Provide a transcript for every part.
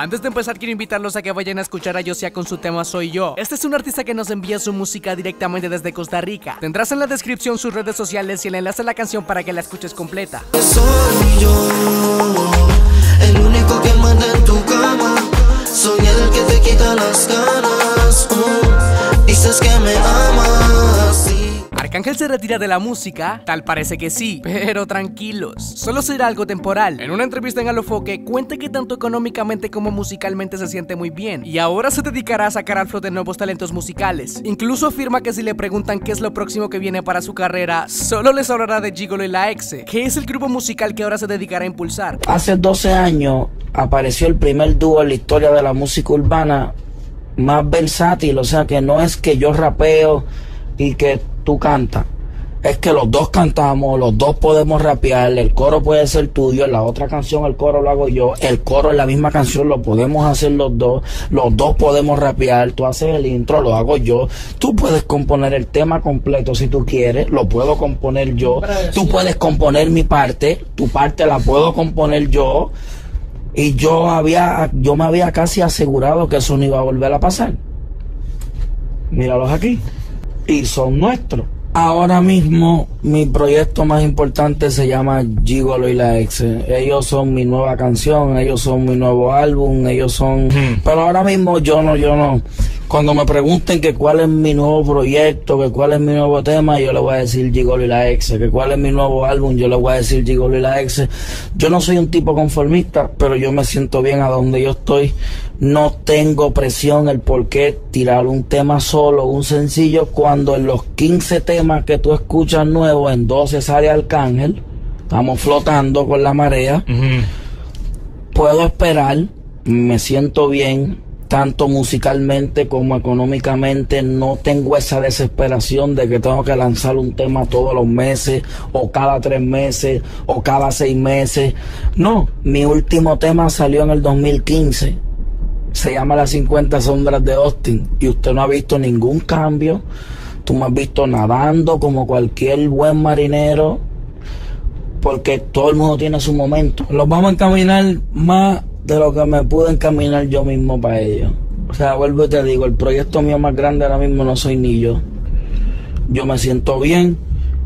Antes de empezar quiero invitarlos a que vayan a escuchar a Yosia con su tema Soy Yo. Este es un artista que nos envía su música directamente desde Costa Rica. Tendrás en la descripción sus redes sociales y el enlace a la canción para que la escuches completa. Soy yo, el único que manda en tu cama. Soy el que te quita las ganas. Mm, dices que me amas. Arcángel se retira de la música, tal parece que sí, pero tranquilos, solo será algo temporal. En una entrevista en Alofoque cuenta que tanto económicamente como musicalmente se siente muy bien y ahora se dedicará a sacar al flote nuevos talentos musicales. Incluso afirma que si le preguntan qué es lo próximo que viene para su carrera, solo les hablará de Gigolo y la Exe, que es el grupo musical que ahora se dedicará a impulsar. Hace 12 años apareció el primer dúo en la historia de la música urbana más versátil, o sea que no es que yo rapeo y que tú cantas, es que los dos cantamos, los dos podemos rapear, el coro puede ser tuyo, en la otra canción el coro lo hago yo, el coro en la misma canción lo podemos hacer los dos, los dos podemos rapear, tú haces el intro, lo hago yo, tú puedes componer el tema completo si tú quieres, lo puedo componer yo, tú puedes componer mi parte, tu parte la puedo componer yo, y yo había, yo me había casi asegurado que eso no iba a volver a pasar. Míralos aquí. Y son nuestros. Ahora mismo mi proyecto más importante se llama Gigolo y la Ex. Ellos son mi nueva canción, ellos son mi nuevo álbum, ellos son... Pero ahora mismo yo no, yo no. Cuando me pregunten que cuál es mi nuevo proyecto, que cuál es mi nuevo tema, yo le voy a decir Gigolo y la Ex. Que cuál es mi nuevo álbum, yo le voy a decir Gigolo y la Ex. Yo no soy un tipo conformista, pero yo me siento bien a donde yo estoy. No tengo presión el por qué tirar un tema solo, un sencillo, cuando en los 15 temas que tú escuchas nuevos, en 12 sale Arcángel. Estamos flotando con la marea. Puedo esperar, me siento bien, tanto musicalmente como económicamente. No tengo esa desesperación de que tengo que lanzar un tema todos los meses, o cada tres meses, o cada seis meses. No, mi último tema salió en el 2015 se llama Las 50 Sombras de Austin y usted no ha visto ningún cambio. Tú me has visto nadando como cualquier buen marinero porque todo el mundo tiene su momento. Los vamos a encaminar más de lo que me pude encaminar yo mismo para ellos. O sea, vuelvo y te digo, el proyecto mío más grande ahora mismo no soy ni yo. Yo me siento bien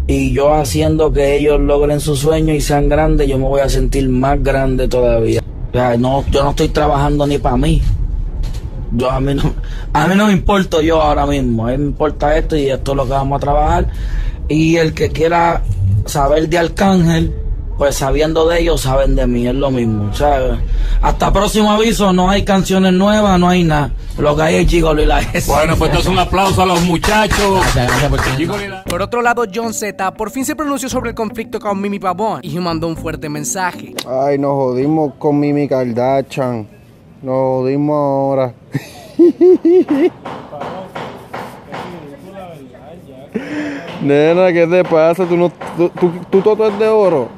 y yo haciendo que ellos logren su sueño y sean grandes, yo me voy a sentir más grande todavía. O sea, no, yo no estoy trabajando ni para mí. Yo a mí no, a mí no me importo yo ahora mismo. A mí me importa esto y esto es lo que vamos a trabajar. Y el que quiera saber de Arcángel, pues sabiendo de ellos, saben de mí, es lo mismo. O sea, hasta próximo aviso, no hay canciones nuevas, no hay nada. Lo que hay es Gigolo y la S. Bueno, pues entonces un aplauso a los muchachos. La- Por otro lado, John Z por fin se pronunció sobre el conflicto con Mimi Pavón y mandó un fuerte mensaje. Ay, nos jodimos con Mimi Kardashian. Nos jodimos ahora. Nena, ¿qué te pasa? ¿Tú, no, tú, tú, todo es de oro?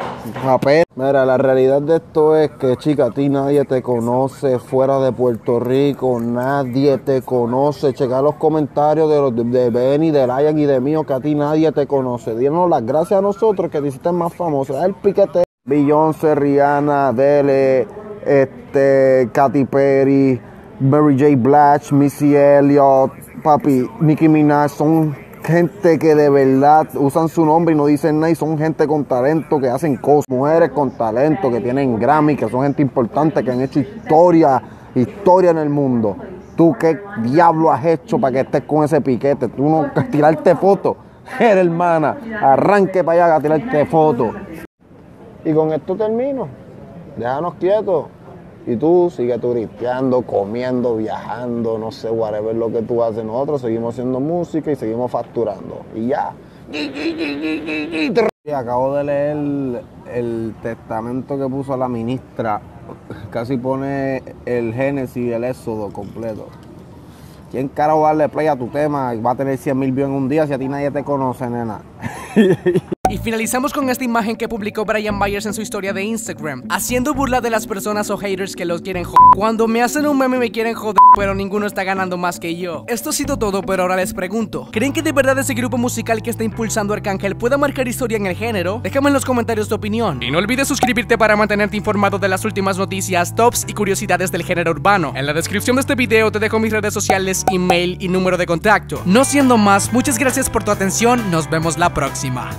Rapé. Mira, la realidad de esto es que, chica, a ti nadie te conoce fuera de Puerto Rico. Nadie te conoce. Checa los comentarios de, los, de, de Benny, de Ryan y de mío, que a ti nadie te conoce. Díganos las gracias a nosotros que te hiciste más famoso. El piquete. Beyoncé, Rihanna, Adele, este, Katy Perry, Mary J. Blige, Missy Elliott, papi, Nicki Minaj, son gente que de verdad usan su nombre y no dicen nada y son gente con talento que hacen cosas. Mujeres con talento que tienen Grammy, que son gente importante, que han hecho historia, historia en el mundo. ¿Tú qué diablo has hecho para que estés con ese piquete? Tú no tirarte fotos. Hermana, arranque para allá a tirarte fotos. Y con esto termino. Déjanos quietos. Y tú sigue turisteando, comiendo, viajando, no sé, whatever lo que tú haces. Nosotros seguimos haciendo música y seguimos facturando. Y ya. Y acabo de leer el testamento que puso la ministra. Casi pone el Génesis y el Éxodo completo. ¿Quién carajo va a darle play a tu tema? Va a tener 100 mil views en un día si a ti nadie te conoce, nena. Y finalizamos con esta imagen que publicó Brian Myers en su historia de Instagram, haciendo burla de las personas o haters que los quieren joder. Cuando me hacen un meme me quieren joder, pero ninguno está ganando más que yo. Esto ha sido todo, pero ahora les pregunto, ¿creen que de verdad ese grupo musical que está impulsando Arcángel pueda marcar historia en el género? Déjame en los comentarios tu opinión. Y no olvides suscribirte para mantenerte informado de las últimas noticias, tops y curiosidades del género urbano. En la descripción de este video te dejo mis redes sociales, email y número de contacto. No siendo más, muchas gracias por tu atención, nos vemos la próxima.